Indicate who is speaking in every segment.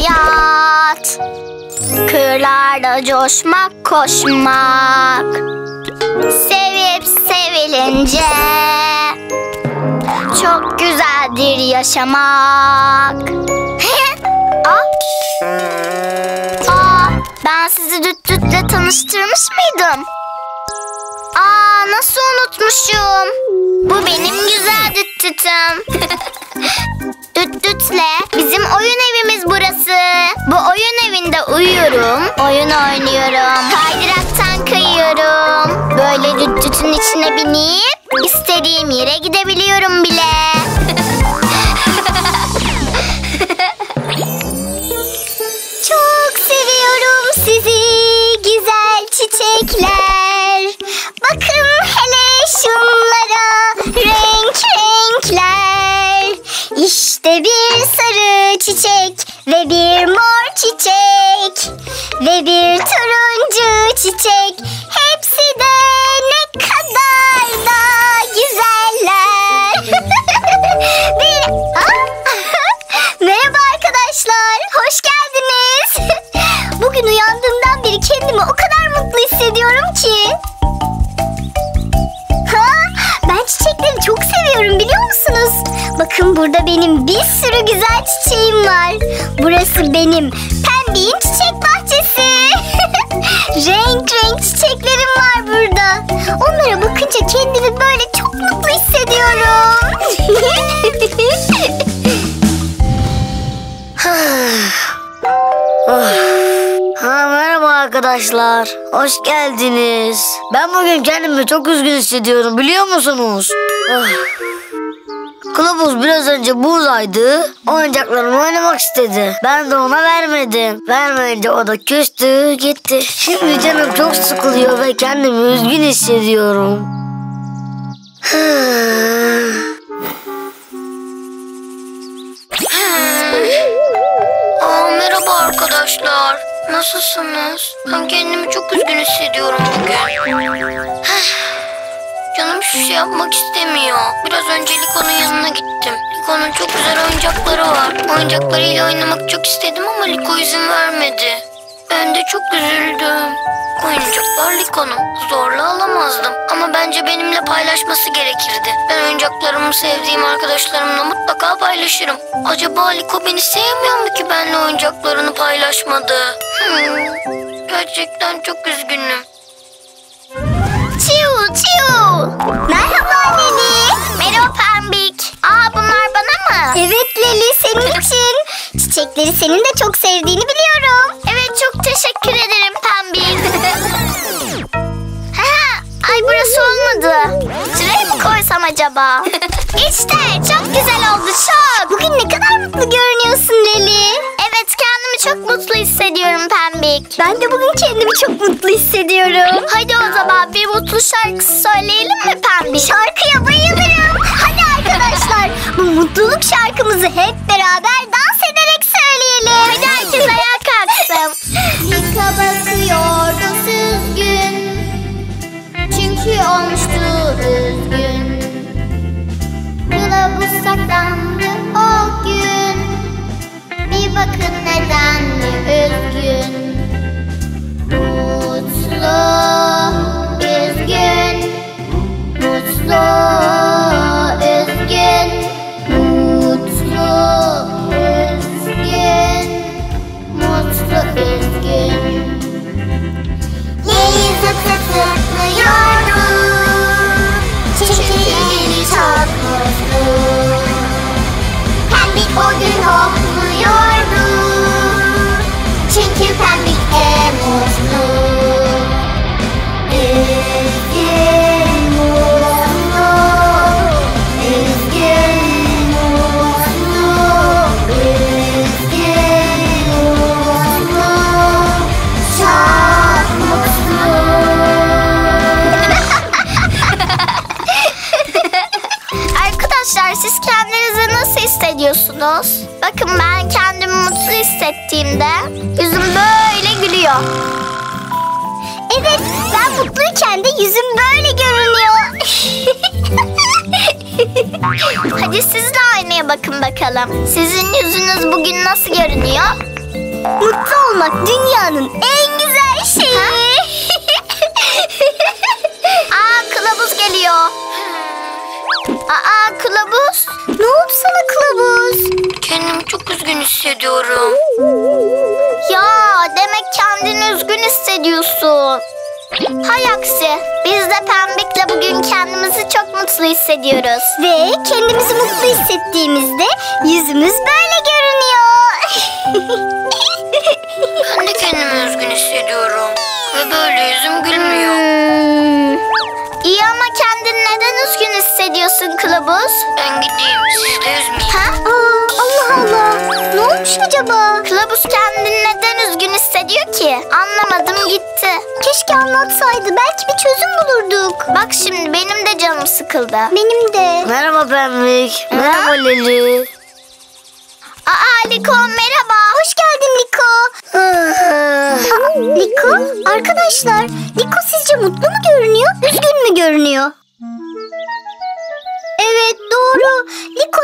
Speaker 1: Hayat Kırlarda coşmak koşmak Sevip sevilince Çok güzeldir yaşamak Aa, ben sizi düt dütle tanıştırmış mıydım? Aa, nasıl unutmuşum? Bu benim güzel düt dütüm. düt dütle bizim oyun uyuyorum, oyun oynuyorum, kaydıraktan kayıyorum. Böyle düt dütün içine binip istediğim yere gidebiliyorum bile. Çok seviyorum sizi güzel çiçekler. Çiçek ve bir turuncu çiçek. Hepsi de ne kadar da güzeller. bir... Merhaba arkadaşlar, hoş geldiniz. Bugün uyandığımdan beri kendimi o kadar mutlu hissediyorum ki. Ha, ben çiçekleri çok seviyorum biliyor musunuz? Bakın burada benim bir sürü güzel çiçeğim var. Burası benim bahçesi. Renk renk çiçeklerim var burada. Onlara bakınca kendimi böyle çok mutlu hissediyorum.
Speaker 2: Ha merhaba arkadaşlar. Hoş geldiniz. Ben bugün kendimi çok üzgün hissediyorum biliyor musunuz? Kılavuz biraz önce buradaydı. Oyuncaklarımı oynamak istedi. Ben de ona vermedim. Vermeyince o da küstü gitti. Şimdi canım çok sıkılıyor ve kendimi üzgün hissediyorum.
Speaker 3: Aa, merhaba arkadaşlar. Nasılsınız? Ben kendimi çok üzgün hissediyorum bugün. Hiçbir şey yapmak istemiyor. Biraz önce Liko'nun yanına gittim. Liko'nun çok güzel oyuncakları var. Oyuncaklarıyla oynamak çok istedim ama Liko izin vermedi. Ben de çok üzüldüm. Oyuncaklar Liko'nun. Zorla alamazdım. Ama bence benimle paylaşması gerekirdi. Ben oyuncaklarımı sevdiğim arkadaşlarımla mutlaka paylaşırım. Acaba Liko beni sevmiyor mu ki benimle oyuncaklarını paylaşmadı? Hmm, gerçekten çok üzgünüm.
Speaker 1: Evet Leli senin için. Çiçekleri senin de çok sevdiğini biliyorum. Evet çok teşekkür ederim Pembik. ha, ay burası olmadı. Şuraya mı koysam acaba? işte çok güzel oldu çok. Bugün ne kadar mutlu görünüyorsun Leli. Evet kendimi çok mutlu hissediyorum Pembik. Ben de bugün kendimi çok mutlu hissediyorum. Hadi o zaman bir mutlu şarkısı söyleyelim mi Pembik? Şarkıya bayılırım. Bu mutluluk şarkımızı hep beraber dans ederek söyleyelim. Hadi herkes ayağa kalksın. Lika bakıyordu süzgün. Çünkü olmuştu üzgün. Kılavuz saklandı o gün. Bir bakın neden mi üzgün Mutlu, üzgün Mutlu, hissediyorsunuz? Bakın ben kendimi mutlu hissettiğimde yüzüm böyle gülüyor. Evet ben mutluyken de yüzüm böyle görünüyor. Hadi siz de aynaya bakın bakalım. Sizin yüzünüz bugün nasıl görünüyor? Mutlu olmak dünyanın en güzel şeyi. Aa kılavuz geliyor. Aa kılavuz. Ne oldu sana kılavuz?
Speaker 3: Kendimi çok üzgün hissediyorum.
Speaker 1: Ya demek kendini üzgün hissediyorsun. Hay aksi. Biz de Pembik'le bugün kendimizi çok mutlu hissediyoruz. Ve kendimizi mutlu hissettiğimizde yüzümüz böyle görünüyor.
Speaker 3: Ben de kendimi üzgün hissediyorum. Ve böyle yüzüm gülmüyor.
Speaker 1: Hmm. İyi ama kendini neden üzgün hissediyorsun kılavuz?
Speaker 3: Ben gideyim siz de üzmeyin.
Speaker 1: Ha? Aa, Allah Allah. Ne olmuş acaba? Kılavuz kendini neden üzgün hissediyor ki? Anlamadım gitti. Keşke anlatsaydı. Belki bir çözüm bulurduk. Bak şimdi benim de canım sıkıldı. Benim de.
Speaker 2: Merhaba Pembik. Merhaba Leli.
Speaker 1: Aa Liko merhaba. Hoş geldin Liko.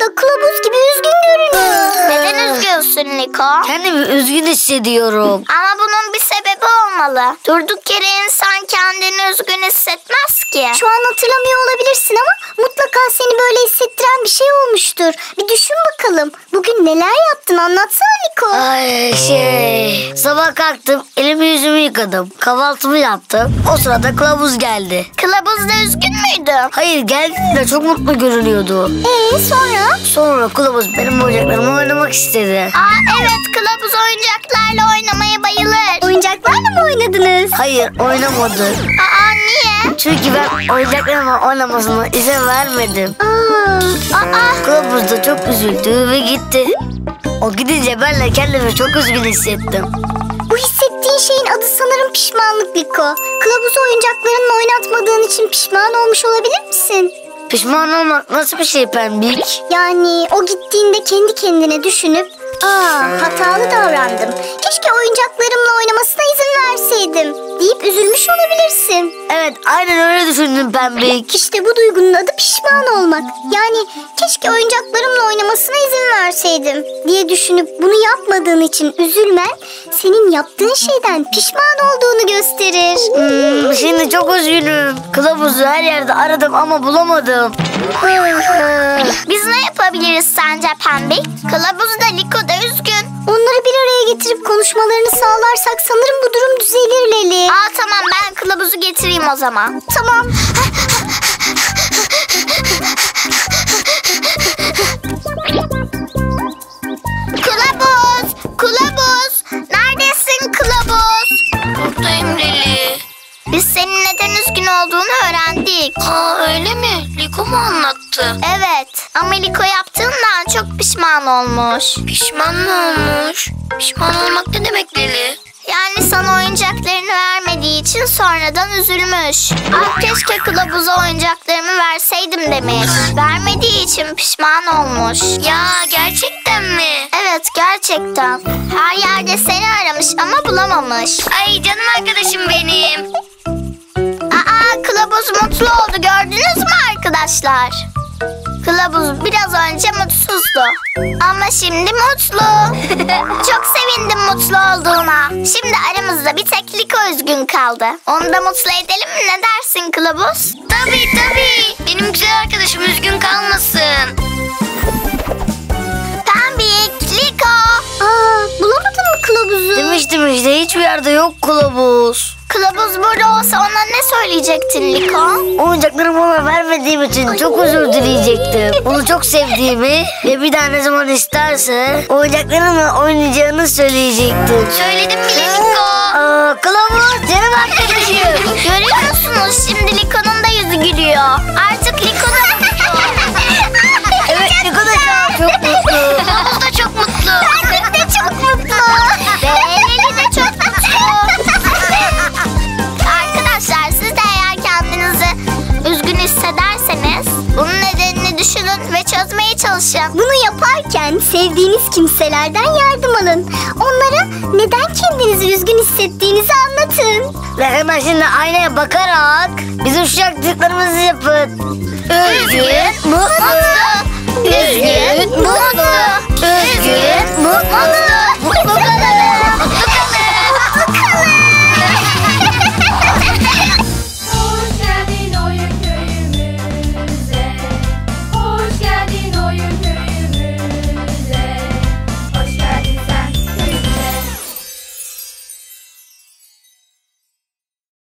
Speaker 1: Da kılavuz gibi üzgün görünüyor. Neden üzgünsün Liko?
Speaker 2: Kendimi üzgün hissediyorum.
Speaker 1: Ama bunun bir sebebi olmalı. Durduk yere insan kendini üzgün hissetmez ki. Şu an hatırlamıyor olabilirsin ama mutlaka seni böyle hissettiren bir şey olmuştur. Bir düşün bakalım. Bugün neler yaptın anlatsana Liko.
Speaker 2: Ay şey. Sabah kalktım, elimi yüzümü yıkadım. Kahvaltımı yaptım. O sırada kılavuz geldi.
Speaker 1: Kılavuz da üzgün müydü?
Speaker 2: Hayır geldiğinde çok mutlu görünüyordu.
Speaker 1: Ee sonra?
Speaker 2: Sonra kılavuz benim oyuncaklarımı oynamak istedi.
Speaker 1: Aa evet kılavuz oyuncaklarla oynamaya bayılır. Oyuncaklarla mı oynadınız?
Speaker 2: Hayır oynamadı.
Speaker 1: Aa niye?
Speaker 2: Çünkü ben oyuncaklarımla oynamasına izin vermedim.
Speaker 1: Aa, aa.
Speaker 2: Kılavuz da çok üzüldü ve gitti. O gidince ben de kendimi çok üzgün hissettim.
Speaker 1: Bu hissettiğin şeyin adı sanırım pişmanlık Liko. Kılavuzu oyuncaklarınla oynatmadığın için pişman olmuş olabilir misin?
Speaker 2: Pişman olmak nasıl bir şey pembik?
Speaker 1: Yani o gittiğinde kendi kendine düşünüp Aa hatalı davrandım. Keşke oyuncaklarımla oynamasına izin verseydim deyip üzülmüş olabilirsin.
Speaker 2: Evet aynen öyle düşündüm pembik.
Speaker 1: İşte bu duygunun adı pişman olmak. Yani keşke oyuncaklarımla oynamasına izin verseydim diye düşünüp bunu yapmadığın için üzülmen senin yaptığın şeyden pişman olduğunu gösterir.
Speaker 2: Hmm, şimdi çok üzgünüm. Kılavuzu her yerde aradım ama bulamadım.
Speaker 1: Biz ne yapabiliriz sence Pembik? Kılavuz da Liko da üzgün. Onları bir getirip konuşmalarını sağlarsak sanırım bu durum düzelir Leli. Aa tamam ben kılavuzu getireyim o zaman. Tamam. Kılavuz! Kılavuz! Neredesin kılavuz?
Speaker 3: Buradayım Leli.
Speaker 1: Biz senin neden üzgün olduğunu öğrendik.
Speaker 3: Aa öyle mi? Liko mu anlattı?
Speaker 1: Evet ama Liko yaptığından çok pişman olmuş.
Speaker 3: Pişman mı olmuş? Pişman olmak ne demek Leli?
Speaker 1: Yani sana oyuncaklarını vermediği için sonradan üzülmüş. Ah keşke kılavuza oyuncaklarımı verseydim demiş. Vermediği için pişman olmuş.
Speaker 3: Ya gerçekten mi?
Speaker 1: Evet gerçekten. Her yerde seni aramış ama bulamamış.
Speaker 3: Ay canım arkadaşım benim.
Speaker 1: Kılavuz mutlu oldu gördünüz mü arkadaşlar? Kılavuz biraz önce mutsuzdu. Ama şimdi mutlu. Çok sevindim mutlu olduğuna. Şimdi aramızda bir tek Liko üzgün kaldı. Onu da mutlu edelim mi ne dersin kılavuz?
Speaker 3: Tabii tabii. Benim güzel arkadaşım üzgün kalmasın.
Speaker 1: Pembik, Liko. Aa, bulamadın mı kılavuzu?
Speaker 2: Demiştim işte hiçbir yerde yok kılavuz.
Speaker 1: Kılavuz burada olsa ona ne söyleyecektin Liko?
Speaker 2: Oyuncaklarımı ona vermediğim için çok özür dileyecektim. Onu çok sevdiğimi ve bir daha ne zaman isterse oyuncaklarımla oynayacağını söyleyecektim.
Speaker 3: Söyledim bile Liko.
Speaker 2: Aa, kılavuz canım arkadaşım.
Speaker 1: Görüyor musunuz şimdi Liko'nun da yüzü gülüyor. Artık Liko düşünün ve çözmeye çalışın. Bunu yaparken
Speaker 4: sevdiğiniz kimselerden yardım alın. Onlara neden kendinizi üzgün hissettiğinizi anlatın.
Speaker 2: Ve hemen şimdi aynaya bakarak bizim şu yaptıklarımızı yapın. Üzgün, mutlu. Üzgün, mutlu. Üzgün, mutlu.